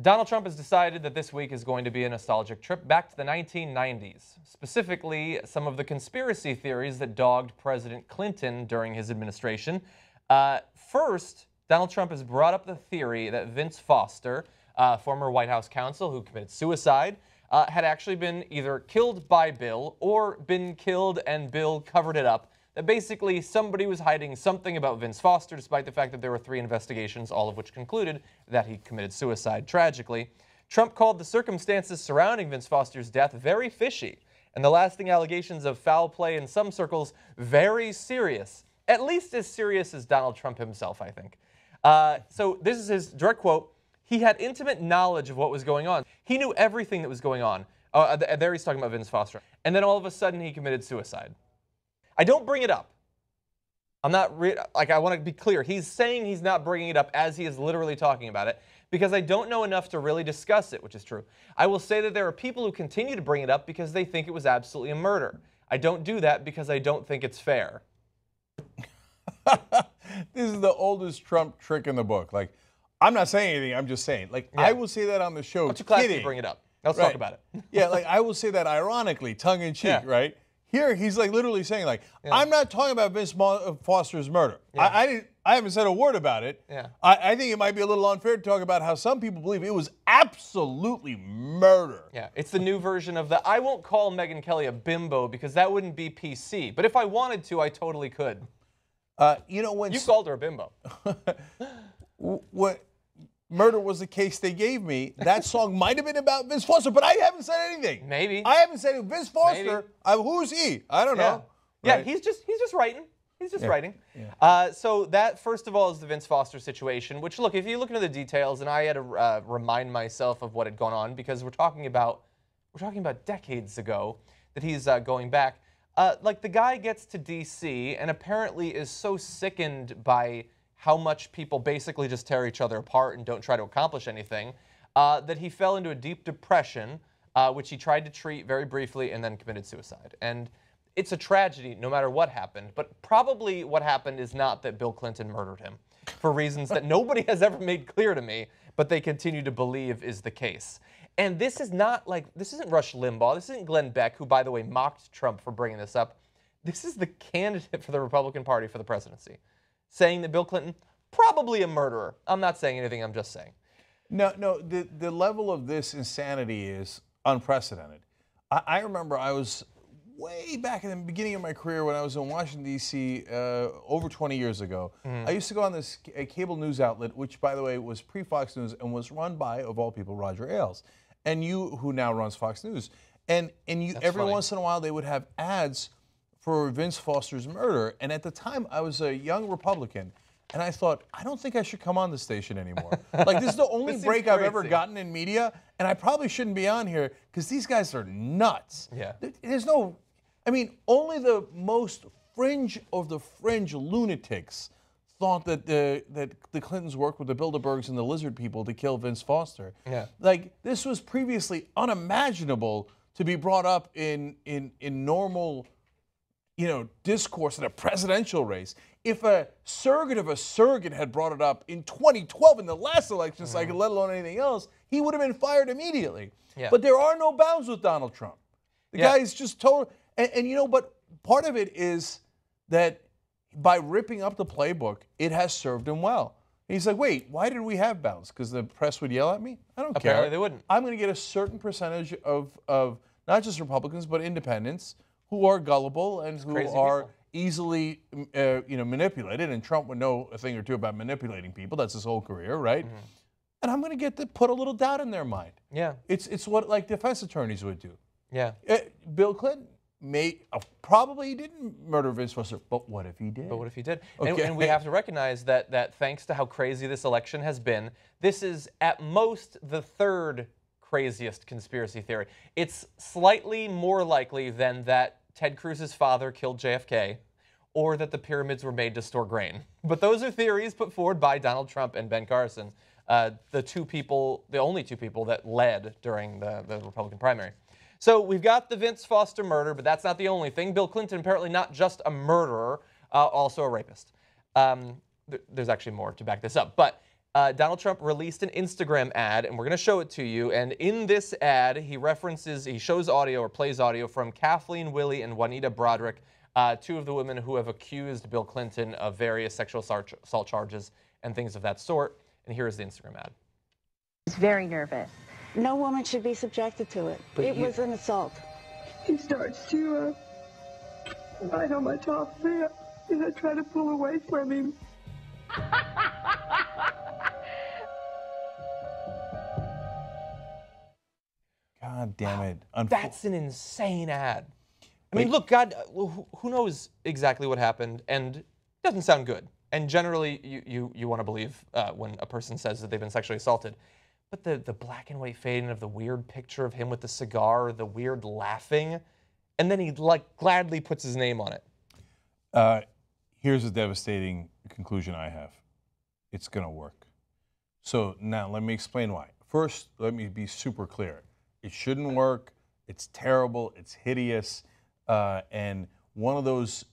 Donald Trump has decided that this week is going to be a nostalgic trip back to the 1990s, specifically some of the conspiracy theories that dogged President Clinton during his administration. Uh, first, Donald Trump has brought up the theory that Vince Foster, uh, former White House counsel who committed suicide, uh, had actually been either killed by Bill or been killed and Bill covered it up that basically somebody was hiding something about Vince Foster, despite the fact that there were three investigations, all of which concluded that he committed suicide tragically. Trump called the circumstances surrounding Vince Foster's death very fishy, and the lasting allegations of foul play in some circles very serious, at least as serious as Donald Trump himself, I think. Uh, so this is his direct quote. He had intimate knowledge of what was going on. He knew everything that was going on. Uh, there he's talking about Vince Foster. And then all of a sudden he committed suicide. I don't bring it up. I'm not like I want to be clear. He's saying he's not bringing it up as he is literally talking about it because I don't know enough to really discuss it, which is true. I will say that there are people who continue to bring it up because they think it was absolutely a murder. I don't do that because I don't think it's fair. this is the oldest Trump trick in the book. Like, I'm not saying anything. I'm just saying. Like, yeah. I will say that on the show. What's class to bring it up? Let's right. talk about it. yeah, like I will say that ironically, tongue in cheek, yeah. right? Here, he's like literally saying, like, yeah. I'm not talking about Vince uh, Foster's murder. Yeah. I, I, didn't. I haven't said a word about it. Yeah. I, I, think it might be a little unfair to talk about how some people believe it was absolutely murder. Yeah, it's the new version of the. I won't call Megyn Kelly a bimbo because that wouldn't be PC. But if I wanted to, I totally could. Uh, you know when you called her a bimbo. what Murder was the case they gave me. That song might have been about Vince Foster, but I haven't said anything. Maybe. I haven't said Vince Foster. I, who's he? I don't know. Yeah, right. he's just he's just writing. He's just yeah. writing. Yeah. Uh, so that first of all is the Vince Foster situation. Which look, if you look into the details, and I had to uh, remind myself of what had gone on because we're talking about we're talking about decades ago that he's uh, going back. Uh, like the guy gets to D.C. and apparently is so sickened by how much people basically just tear each other apart and don't try to accomplish anything, uh, that he fell into a deep depression, uh, which he tried to treat very briefly and then committed suicide. And it's a tragedy no matter what happened, but probably what happened is not that Bill Clinton murdered him for reasons that nobody has ever made clear to me, but they continue to believe is the case. And this is not like, this isn't Rush Limbaugh, this isn't Glenn Beck, who, by the way, mocked Trump for bringing this up. This is the candidate for the Republican Party for the presidency saying that Bill Clinton, probably a murderer. I'm not saying anything, I'm just saying. No, no, the, the level of this insanity is unprecedented. I, I remember I was way back in the beginning of my career when I was in Washington, D.C., uh, over 20 years ago. Mm-hmm. I used to go on this a cable news outlet, which, by the way, was pre Fox News and was run by, of all people, Roger Ailes. And you, who now runs Fox News. And, and you, every funny. once in a while, they would have ads for Vince Foster's murder. And at the time, I was a young Republican. And I thought, I don't think I should come on the station anymore. like, this is the only break I've ever gotten in media, and I probably shouldn't be on here because these guys are nuts. Yeah. There's no, I mean, only the most fringe of the fringe lunatics thought that the that the Clintons worked with the Bilderbergs and the Lizard people to kill Vince Foster. Yeah. Like this was previously unimaginable to be brought up in in in normal you know, discourse in a presidential race. If a surrogate of a surrogate had brought it up in 2012 in the last election mm-hmm. cycle, let alone anything else, he would have been fired immediately. Yeah. But there are no bounds with Donald Trump. The yeah. guy is just total. And, and you know, but part of it is that by ripping up the playbook, it has served him well. he's like, wait, why did we have bounds? Because the press would yell at me? I don't Apparently care. Apparently they wouldn't. I'm going to get a certain percentage of, of not just Republicans, but independents who are gullible and who are people. easily uh, you know, manipulated. And Trump would know a thing or two about manipulating people. That's his whole career, right? Mm-hmm. And I'm going to get to put a little doubt in their mind. Yeah. It's, it's what like defense attorneys would do. Yeah. Uh, Bill Clinton may uh, probably he didn't murder Vince Foster, but what if he did? But what if he did? Okay. And, and, we have to recognize that that thanks to how crazy this election has been, this is at most the third craziest conspiracy theory. It's slightly more likely than that Ted Cruz's father killed JFK or that the pyramids were made to store grain. But those are theories put forward by Donald Trump and Ben Carson, uh, the two people, the only two people that led during the, the Republican primary. So we've got the Vince Foster murder, but that's not the only thing. Bill Clinton, apparently not just a murderer, uh, also a rapist. Um, th- there's actually more to back this up. But uh, Donald Trump released an Instagram ad, and we're going to show it to you. And in this ad, he references, he shows audio or plays audio from Kathleen Willey and Juanita Broaddrick, uh, two of the women who have accused Bill Clinton of various sexual assault charges and things of that sort. And here's the Instagram ad. He's very nervous. No woman should be subjected to it. But it you... was an assault. He starts to uh, bite on my top lip, and I try to pull away from him. God damn it. Unf- That's an insane ad. I mean, look, God, who knows exactly what happened, and it doesn't sound good. And generally, you, you, you want to believe uh, when a person says that they've been sexually assaulted. But the, the black and white fading of the weird picture of him with the cigar, the weird laughing, and then he like gladly puts his name on it. Uh, here's a devastating conclusion I have. It's going to work. So now let me explain why. First, let me be super clear. It shouldn't work. It's terrible. It's hideous. Uh, and one of those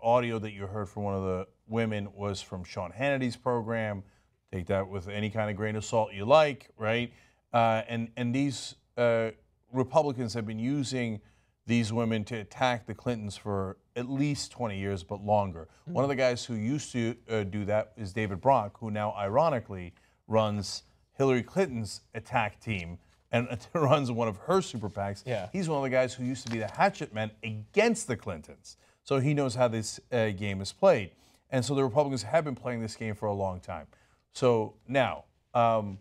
audio that you heard from one of the women was from Sean Hannity's program. Take that with any kind of grain of salt you like, right? Uh, and and these uh, Republicans have been using these women to attack the Clintons for at least 20 years, but longer. Mm-hmm. One of the guys who used to uh, do that is David Brock, who now ironically runs Hillary Clinton's attack team and runs one of her super PACs. Yeah. He's one of the guys who used to be the hatchet man against the Clintons. So he knows how this uh, game is played. And so the Republicans have been playing this game for a long time. So now, um,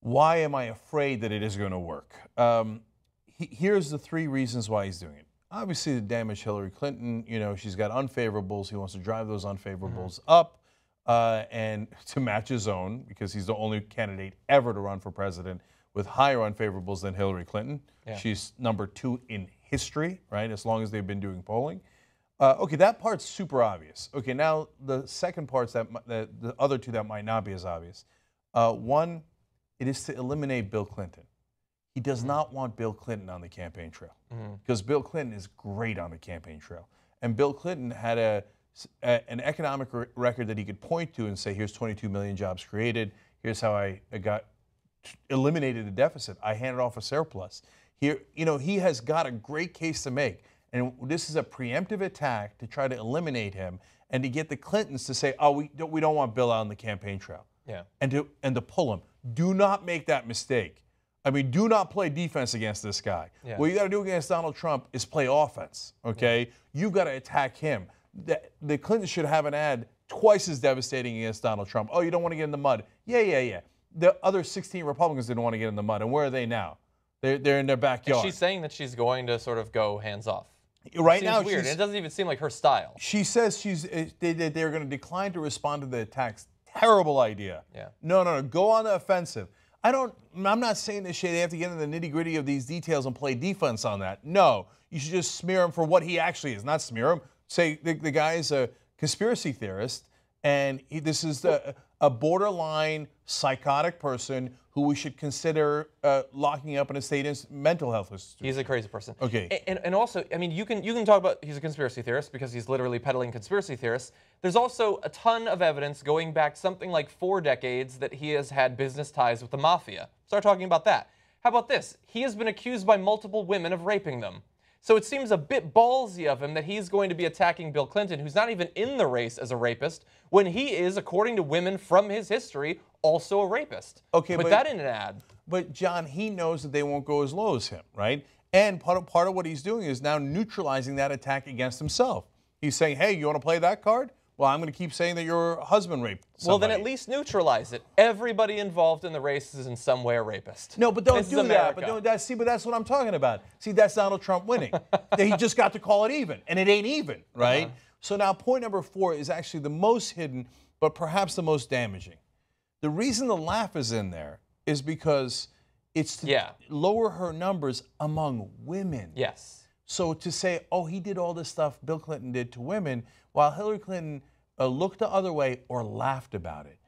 why am I afraid that it is going to work? Um, he, here's the three reasons why he's doing it. Obviously, to damage Hillary Clinton, you know, she's got unfavorables. He wants to drive those unfavorables mm-hmm. up uh, and to match his own because he's the only candidate ever to run for president with higher unfavorables than Hillary Clinton. Yeah. She's number two in history, right? As long as they've been doing polling. Uh, okay, that part's super obvious. Okay, now the second parts that the, the other two that might not be as obvious. Uh, one, it is to eliminate Bill Clinton. He does mm-hmm. not want Bill Clinton on the campaign trail mm-hmm. because Bill Clinton is great on the campaign trail, and Bill Clinton had a, a an economic re- record that he could point to and say, "Here's 22 million jobs created. Here's how I, I got eliminated a deficit. I handed off a surplus." Here, you know, he has got a great case to make. And this is a preemptive attack to try to eliminate him and to get the Clintons to say, oh, we don't, we don't want Bill out on the campaign trail. Yeah. And to, and to pull him. Do not make that mistake. I mean, do not play defense against this guy. Yeah. What you got to do against Donald Trump is play offense, okay? Yeah. You've got to attack him. The, the Clintons should have an ad twice as devastating against Donald Trump. Oh, you don't want to get in the mud. Yeah, yeah, yeah. The other 16 Republicans didn't want to get in the mud. And where are they now? They're, they're in their backyard. And she's saying that she's going to sort of go hands off. Right now, weird. It doesn't even seem like her style. She says she's eh, they, they're going to decline to respond to the attacks. Terrible idea. Yeah. No, no, no. Go on the offensive. I don't. I'm not saying this shit. They have to get into the nitty gritty of these details and play defense on that. No, you should just smear him for what he actually is. Not smear him. Say the, the guy is a conspiracy theorist, and he, this is the, a borderline psychotic person who we should consider uh, locking up in a state in mental health institution. He's a crazy person. Okay. And, and also, I mean, you can you can talk about he's a conspiracy theorist because he's literally peddling conspiracy theorists. There's also a ton of evidence going back something like four decades that he has had business ties with the mafia. Start talking about that. How about this? He has been accused by multiple women of raping them. So it seems a bit ballsy of him that he's going to be attacking Bill Clinton, who's not even in the race as a rapist, when he is, according to women from his history, also a rapist. Okay, put but, that in an ad. But John, he knows that they won't go as low as him, right? And part of, part of what he's doing is now neutralizing that attack against himself. He's saying, "Hey, you want to play that card? Well, I'm going to keep saying that your husband raped somebody. Well, then at least neutralize it. Everybody involved in the race is in some way a rapist. No, but don't this do that. But don't that, see, but that's what I'm talking about. See, that's Donald Trump winning. he just got to call it even, and it ain't even, right? Uh-huh. So now point number four is actually the most hidden, but perhaps the most damaging. The reason the laugh is in there is because it's to yeah. lower her numbers among women. Yes. So to say, oh, he did all this stuff Bill Clinton did to women, while Hillary Clinton uh, looked the other way or laughed about it.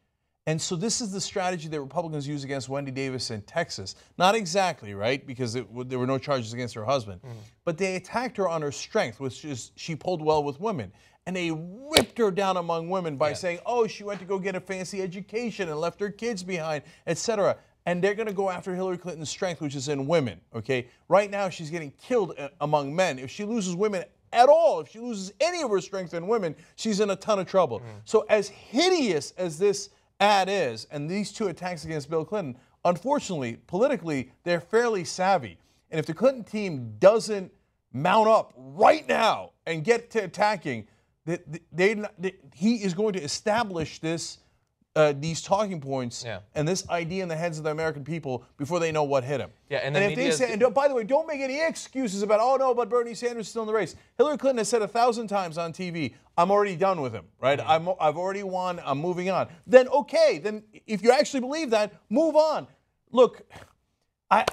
And so this is the strategy that Republicans use against Wendy Davis in Texas. Not exactly, right? Because it, there were no charges against her husband. Mm-hmm. But they attacked her on her strength, which is she pulled well with women. and they ripped her down among women by saying, "Oh, she went to go get a fancy education and left her kids behind, etc." And they're going to go after Hillary Clinton's strength, which is in women. Okay, right now she's getting killed uh, among men. If she loses women at all, if she loses any of her strength in women, she's in a ton of trouble. Mm. So, as hideous as this ad is, and these two attacks against Bill Clinton, unfortunately, politically, they're fairly savvy. And if the Clinton team doesn't mount up right now and get to attacking, they, they, they, he is going to establish this, uh, these talking points Yeah. and this idea in the heads of the American people before they know what hit them. Yeah, and the if they say, and don't- by the way, don't make any excuses about, oh no, but Bernie Sanders is still in the race. Hillary Clinton has said a thousand times on TV, I'm already done with him, right? I'm, I've already won, I'm moving on. Then okay, then if you actually believe that, move on. Look, I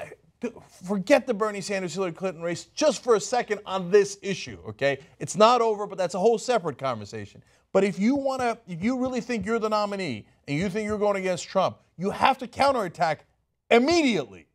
forget the Bernie Sanders Hillary Clinton race just for a second on this issue, okay? It's not over, but that's a whole separate conversation. But if you want to, if you really think you're the nominee and you think you're going against Trump, you have to counterattack immediately.